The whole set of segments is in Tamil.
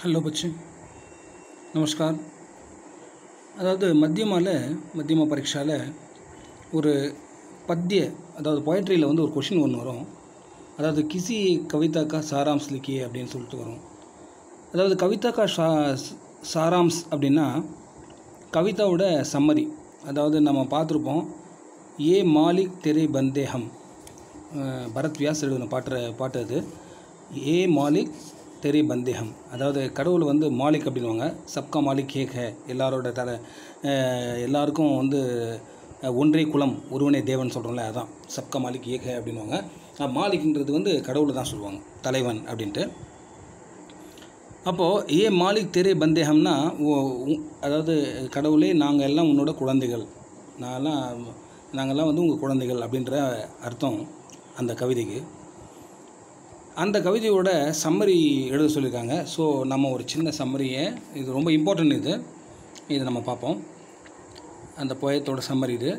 ஹலோ பச்சு நமஸ்கார் அதாவது மத்தியமாவில் மத்தியம பரீட்சாவில் ஒரு பத்திய அதாவது பொயட்ரியில் வந்து ஒரு கொஷின் ஒன்று வரும். அதாவது கிசி கவிதாக்கா சாராம்ஸ் லிக்கி அப்படின்னு சொல்லிட்டு வரும். அதாவது கவிதாக்கா ஷா சாராம்ஸ் அப்படின்னா கவிதாவோட சம்மரி அதாவது நம்ம பார்த்துருப்போம் ஏ மாலிக் தெரே பந்தேஹம். பரத் வியாஸ் எழுதின பாட்டுற பாட்டு அது. ஏ மாலிக் தெரி பந்தேகம் அதாவது கடவுள் வந்து மாலிக் அப்படின்வாங்க சப்கா மாலிக் ஏக் ஹே. எல்லாரோட தலை எல்லாருக்கும் வந்து ஒன்றே குலம் ஒருவனே தேவன் சொல்கிறோம்ல அதான். சப்கா மாலிக் ஏக அப்படின்வாங்க மாலிக்ன்றது வந்து கடவுளை தான் சொல்லுவாங்க. தலைவன் அப்படின்ட்டு. அப்போது ஏ மாலிக் தெரே பந்தேகம்னா ஓ- அதாவது கடவுளே நாங்கள் எல்லாம் உன்னோட குழந்தைகள். நான்லாம் நாங்கள்லாம் வந்து உங்கள் குழந்தைகள் அப்படின்ற அர்த்தம் அந்த கவிதைக்கு. அந்த கவிதையோட சம்மரி எழுத சொல்லியிருக்காங்க ஸோ நம்ம ஒரு சின்ன சம்மரியை இது ரொம்ப இம்பார்ட்டன்ட் இது இதை நம்ம பார்ப்போம் அந்த போயத்தோட சம்மரி இது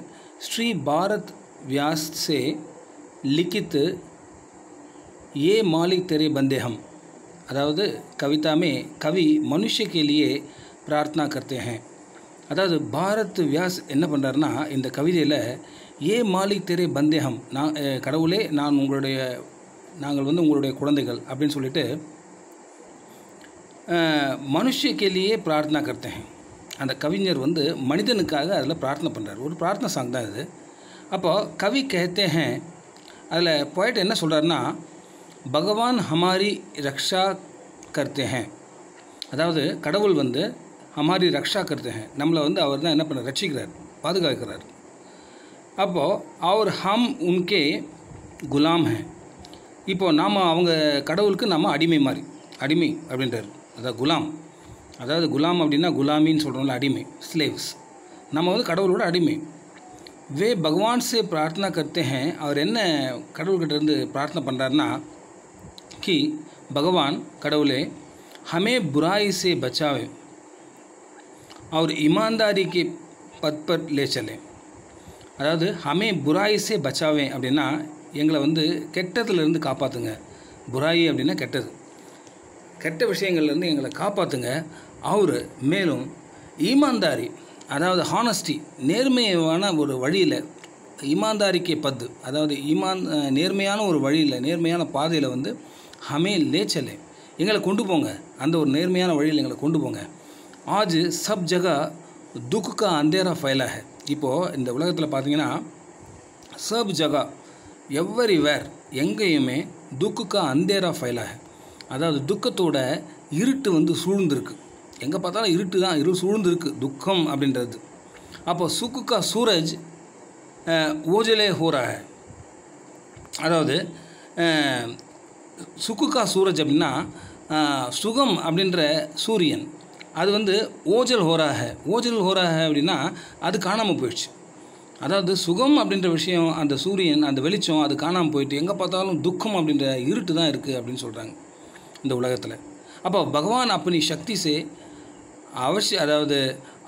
ஸ்ரீ பாரத் வியாஸ் சே லிக்கித்து ஏ மாலிக் தெரே பந்தேகம் அதாவது கவிதா में கவி மனுஷ के लिए प्रार्थना करते हैं அதாவது பாரத் வியாஸ் என்ன பண்ணுறாருன்னா இந்த கவிதையில் ஏ மாலிக் தெரே பந்தேகம் நான் அஹ், கடவுளே நான் உங்களுடைய நாங்கள் வந்து உங்களுடைய குழந்தைகள் அப்படின்னு சொல்லிட்டு மனுஷக்கேலியே பிரார்த்தனா கருத்தேன். அந்த கவிஞர் வந்து மனிதனுக்காக அதில் பிரார்த்தனை பண்ணுறார் ஒரு பிரார்த்தனை சாங் தான் இது அப்போது கவி கேத்தே ஹே அதில் போய்ட்டு என்ன சொல்கிறாருன்னா பகவான் ஹமாரி ரக்ஷா கருத்தே ஹே அதாவது கடவுள் வந்து ஹமாரி ரக்ஷா கருத்தே ஹே நம்மளை வந்து அவர் தான் என்ன பண்ண ரட்சிக்கிறார் பாதுகாக்கிறார். அப்போது அவர் ஹம் உன்கே குலாம் ஹேன் இப்போ நாம் அவங்க கடவுளுக்கு நம்ம அடிமை மாதிரி. அடிமை அப்படின்றார். அதாவது குலாம். அதாவது குலாம் அப்படின்னா குலாமின்னு சொல்கிறோம்ல அடிமை. ஸ்லேவ்ஸ் நம்ம வந்து கடவுளோட அடிமை. வே பகவான்சே பிரார்த்தனா கருத்தே அவர் என்ன கடவுள்கிட்ட இருந்து பிரார்த்தனை பண்ணுறாருன்னா கி பகவான் கடவுளே ஹமே புராயிசே பச்சாவே. அவர் இமான்தாரிக்கு பத் லேச்சலே அதாவது ஹமே புராயிசே பச்சாவே அப்படின்னா எங்களை வந்து கெட்டதுலேருந்து காப்பாற்றுங்க புராயி அப்படின்னா கெட்டது. கெட்ட விஷயங்கள்லேருந்து எங்களை காப்பாற்றுங்க அவர் மேலும் ஈமான்தாரி அதாவது ஹானஸ்டி நேர்மையான ஒரு வழியில் ஈமான்தாரிக்கு பத்து. அதாவது ஈமான் நேர்மையான ஒரு வழியில் நேர்மையான பாதையில் வந்து ஹமே லேச்சலே. எங்களை கொண்டு போங்க. அந்த ஒரு நேர்மையான வழியில் எங்களை கொண்டு போங்க. ஆஜ் சப் ஜகா துக்கு அந்தேரா ஃபைலாக இப்போது இந்த உலகத்தில் பார்த்தீங்கன்னா சப் ஜகா எவ்வரிவேர் எங்கேயுமே துக்குக்கா அந்தேரா ஃபைலாக அதாவது துக்கத்தோட இருட்டு வந்து சூழ்ந்திருக்கு. எங்கே பார்த்தாலும் இருட்டு தான் இரு சூழ்ந்திருக்கு துக்கம் அப்படின்றது. அப்போ சுக்குக்கா சூரஜ் ஓஜலே ஹோராக. அதாவது சுக்குக்கா சூரஜ் அப்படின்னா சுகம் அப்படின்ற சூரியன். அது வந்து ஓஜல் ஹோராக. ஓஜல் ஹோராக அப்படின்னா அது காணாமல் போயிடுச்சு. அதாவது சுகம் அப்படின்ற விஷயம் அந்த சூரியன் அந்த வெளிச்சம் அது காணாமல் போயிட்டு எங்கே பார்த்தாலும் துக்கம் அப்படின்ற இருட்டு தான் இருக்குது அப்படின்னு சொல்கிறாங்க இந்த உலகத்தில். அப்போ பகவான் அப்பனி சக்தி சே அவசிய அதாவது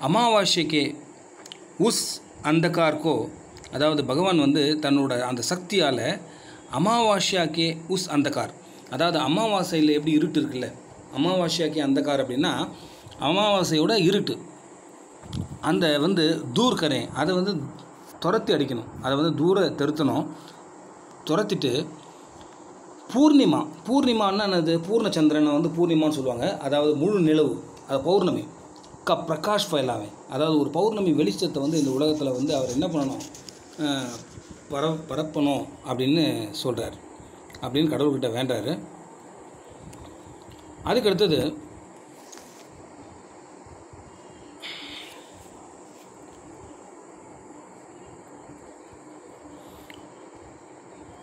அமாவாசைக்கே உஸ் அந்தகார்க்கோ அதாவது பகவான் வந்து தன்னோட அந்த சக்தியால் அமாவாஸ்யாக்கே உஸ் அந்தகார். அதாவது அமாவாசையில் எப்படி இருட்டு இருக்குல்ல அமாவாஸ்யாக்கே அந்தகார் அப்படின்னா அமாவாசையோட இருட்டு. அந்த வந்து தூர்கரேன் அதை வந்து துரத்தி அடிக்கணும். அதை வந்து தூர தெருத்தணும். துரத்திட்டு பூர்ணிமா. பூர்ணிமான்னா என்னது? பூர்ணச்சந்திரனை வந்து பூர்ணிமான்னு சொல்லுவாங்க. அதாவது முழு நிலவு. அது பௌர்ணமி. க பிரகாஷ் ஃபைலாவே. அதாவது ஒரு பௌர்ணமி வெளிச்சத்தை வந்து இந்த உலகத்தில் வந்து அவர் என்ன பண்ணணும்? பர பரப்பணும் அப்படின்னு சொல்கிறார் அப்படின்னு கடவுள்கிட்ட வேண்டாரு. அதுக்கடுத்தது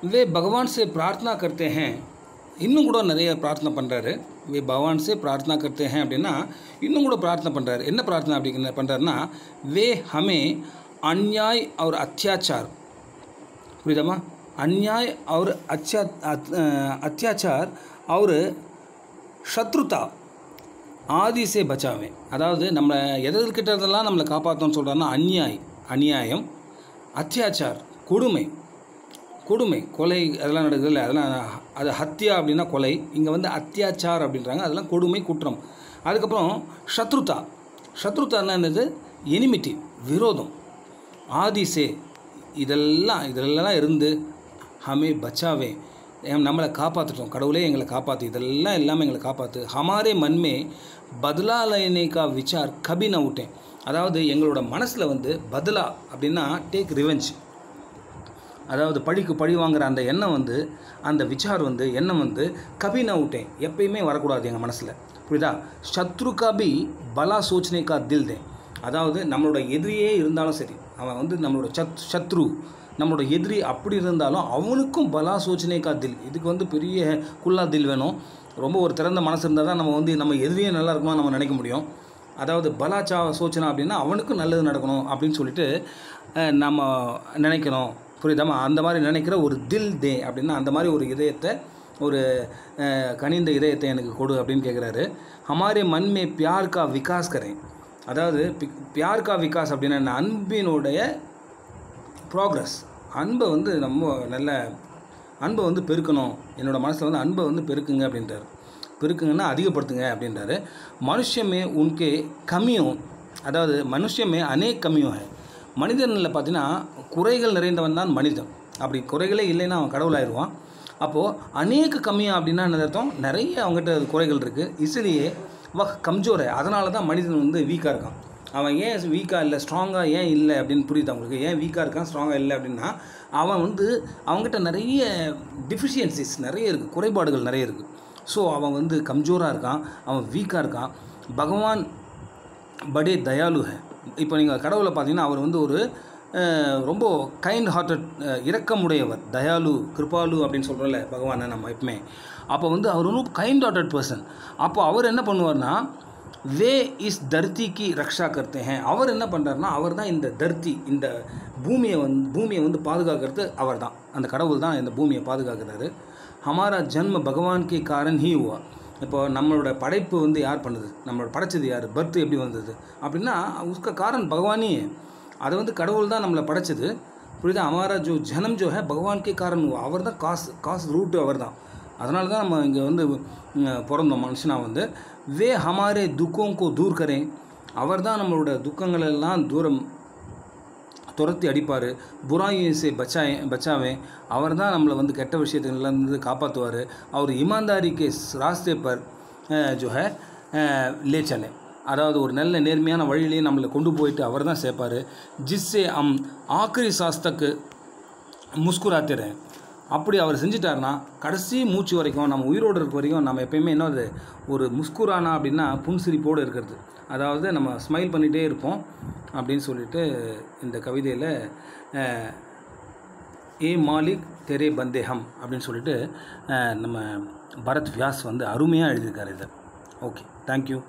वे भगवान से प्रार्थना करते हैं இன்னும் கூட நிறைய பிரார்த்தனை பண்ணுறாரு வே பகவான் சே பிரார்த்தனா கர்த்தே ஹேன் அப்படின்னா இன்னும் கூட பிரார்த்தனை பண்ணுறாரு என்ன பிரார்த்தனை அப்படிங்கிற பண்ணுறாருன்னா வே ஹமே அந்யாய் அவர் அத்தியாச்சார் புரியுதாம்மா அந்யாய் அவர் அச்சா அத்- அஹ், அத்தியாச்சார் அவர் சத்ருதா ஆதிசே பச்சாவே அதாவது நம்மளை எதற்கிட்டதெல்லாம் நம்மளை காப்பாற்றோன்னு சொல்கிறாருன்னா அந்யாய் அநியாயம் அத்தியாச்சார் கொடுமை கொடுமை கொலை அதெல்லாம் நடக்குதுல்ல அதெல்லாம் அது ஹத்யா அப்படின்னா கொலை இங்கே வந்து அத்தியாச்சார் அப்படின்றாங்க அதெல்லாம் கொடுமை குற்றம். அதுக்கப்புறம் ஷத்ருதா ஷத்ருதான்னா என்னது? எனிமிட்டி விரோதம் ஆதிசே. இதெல்லாம் இதெல்லாம் இருந்து ஹமே பச்சாவே. நம்மளை காப்பாற்றிட்டோம் கடவுளே எங்களை காப்பாற்று இதெல்லாம் எல்லாமே எங்களை காப்பாற்று ஹமாரே மன்மே பத்லா லைனே விச்சார் கபி நான் விட்டேன் அதாவது எங்களோட மனசில் வந்து பதிலா அப்படின்னா டேக் ரிவெஞ்ச் அதாவது பழிக்கு பழி வாங்குற அந்த எண்ணம் வந்து அந்த விசார் வந்து எண்ணம் வந்து கபி நான் விட்டேன் எப்பயுமே வரக்கூடாது எங்கள் மனசில். புரியுதா? சத்ரு கபி பலா சோச்சனைக்கா தில் தே அதாவது நம்மளோட எதிரியே இருந்தாலும் சரி அவன் வந்து நம்மளோட சத் சத்ரு நம்மளோட எதிரி அப்படி இருந்தாலும் அவனுக்கும் பலா சோச்சனைக்கா தில். இதுக்கு வந்து பெரிய குல்லா தில் வேணும். ரொம்ப ஒரு திறந்த மனசு இருந்தால் தான் நம்ம வந்து நம்ம எதிரியே நல்லா இருக்குமா நம்ம நினைக்க முடியும். அதாவது பலாச்சா சோச்சனா அப்படின்னா அவனுக்கும் நல்லது நடக்கணும் அப்படின்னு சொல்லிட்டு நம்ம நினைக்கணும். புரியுதாமா அந்த மாதிரி நினைக்கிற ஒரு தில் தே அப்படின்னா அந்த மாதிரி ஒரு இதயத்தை ஒரு கனிந்த இதயத்தை எனக்கு கொடு அப்படின்னு கேட்குறாரு ஹமாரே மன்மே பியார் கா விகாஸ் கரேன் அதாவது பி- பியார் கா விகாஸ் அப்படின்னா என்ன? அன்பினுடைய ப்ராக்ரஸ் அன்பை வந்து நம்ம நல்ல அன்பை வந்து பெருக்கணும். என்னோடய மனசில் வந்து அன்பை வந்து பெருக்குங்க அப்படின்றாரு. பெருக்குங்கன்னா அதிகப்படுத்துங்க அப்படின்றாரு. மனுஷமே உன்கே கம்மியும் அதாவது மனுஷமே அநேக் கம்மியும் மனிதனில் பார்த்தீங்கன்னா குறைகள் நிறைந்தவன் தான் மனிதன். அப்படி குறைகளே இல்லைன்னா அவன் கடவுளாயிடுவான் அப்போது அநேக கம்மியாக அப்படின்னா என்ன அர்த்தம்? நிறைய அவங்ககிட்ட குறைகள் இருக்குது இசிலியே வஹ் கம்ஜோர் அதனால தான் மனிதன் வந்து வீக்காக இருக்கான். அவன் ஏன் வீக்காக இல்லை? ஸ்ட்ராங்காக ஏன் இல்லை அப்படின்னு புரியுது அவங்களுக்கு ஏன் வீக்காக இருக்கான் ஸ்ட்ராங்காக இல்லை அப்படின்னா அவன் வந்து அவங்ககிட்ட நிறைய டிஃபிஷியன்சிஸ் நிறைய இருக்குது குறைபாடுகள் நிறைய இருக்குது ஸோ அவன் வந்து கம்ஜோராக இருக்கான் அவன் வீக்காக இருக்கான். பகவான் படே தயாலு இப்போ நீங்கள் கடவுளை பார்த்தீங்கன்னா அவர் வந்து ஒரு ரொம்ப கைண்ட் ஹார்ட்டட் இரக்கமுடையவர். தயாலு கிருபாலு அப்படின்னு சொல்கிறோம்ல பகவானை நம்ம எப்பவுமே. அப்போ வந்து அவர் ரொம்ப கைண்ட் ஹார்ட்டட் பர்சன் அப்போ அவர் என்ன பண்ணுவார்னா வே இஸ் தர்த்திக்கு ரக்ஷா கர்த்தே ஹே அவர் என்ன பண்ணுறாருனா அவர் தான் இந்த தர்த்தி இந்த பூமியை வந்து பூமியை வந்து பாதுகாக்கிறது அவர் தான். அந்த கடவுள் தான் இந்த பூமியை பாதுகாக்கிறாரு. ஹமாரா ஜன்ம பகவான் கே காரன் ஹீ ஹுவா இப்போ நம்மளோட படைப்பு வந்து யார் பண்ணுது? நம்மளோட படைச்சது யார்? பர்த் எப்படி வந்தது? அப்படின்னா உஸ்க காரன் பகவானே. அதை வந்து கடவுள் தான் நம்மளை படைச்சது. புரியுதா? அமாரா ஜோ ஜனம் ஜோ ஹே பகவான்கே காரணம் அவர் தான் காசு காசு ரூட்டு அவர் தான். அதனால தான் நம்ம இங்கே வந்து பிறந்தோம் மனுஷனாக வந்து. வே ஹமாரே துக்கோங்கோ தூர்கரேன் அவர் தான் நம்மளோட துக்கங்களெல்லாம் தூரம் துரத்தி அடிப்பார். புராயுசை பச்சாய் பச்சாவே. அவர் தான் நம்மளை வந்து கெட்ட விஷயத்துலேருந்து காப்பாற்றுவார் அவர் இமான்தாரிக்கு ராஸ்தேப்பர் ஜோ ஹே லே அதாவது ஒரு நல்ல நேர்மையான வழியிலேயே நம்மளை கொண்டு போயிட்டு அவர் தான் சேர்ப்பார். ஜிஸ்ஸே அம் ஆக்ரி சாஸ்தக்கு முஸ்குராத்தே அப்படி அவர் செஞ்சிட்டாருன்னா கடைசி மூச்சு வரைக்கும் நம்ம உயிரோடு இருக்க வரைக்கும் நம்ம எப்பயுமே என்னது ஒரு முஸ்குரானா அப்படின்னா புன்சிரிப்போடு இருக்கிறது. அதாவது நம்ம ஸ்மைல் பண்ணிகிட்டே இருப்போம் அப்படின்னு சொல்லிட்டு இந்த கவிதையில் ஏ மாலிக் தெரே பந்தேகம் அப்படின்னு சொல்லிட்டு நம்ம பரத் வியாஸ் வந்து அருமையாக எழுதியிருக்காரு இதை. Okay thank you